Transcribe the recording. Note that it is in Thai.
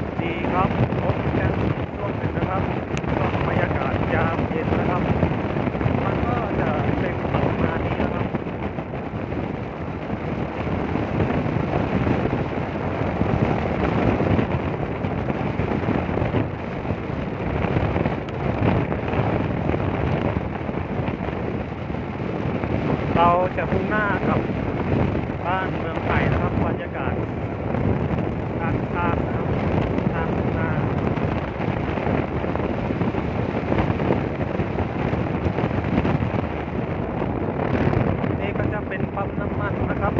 สดีครับพบกันช่วงหนึ่งนะครับช่วงบรรยากาศยามเย็นนะครับ มันก็จะเป็นประมาณนี้นะครับเราจะมุ่งหน้ากลับบ้านเมืองไทยนะครับบรรยากาศ ปั๊มน้ำมันนะครับ